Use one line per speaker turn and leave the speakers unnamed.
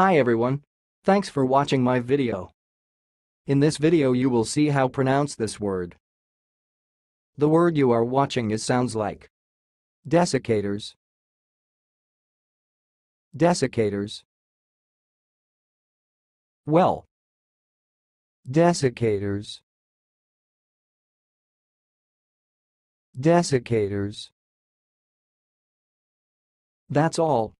Hi everyone. Thanks for watching my video. In this video you will see how pronounce this word. The word you are watching is sounds like desiccators, desiccators. Well, desiccators, desiccators. That's all,